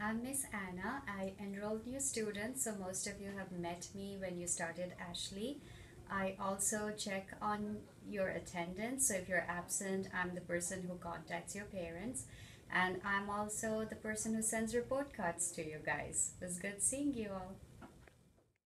I'm Miss Anna. I enrolled new students, so most of you have met me when you started Ashley. I also check on your attendance, so if you're absent, I'm the person who contacts your parents, and I'm also the person who sends report cards to you guys. It was good seeing you all.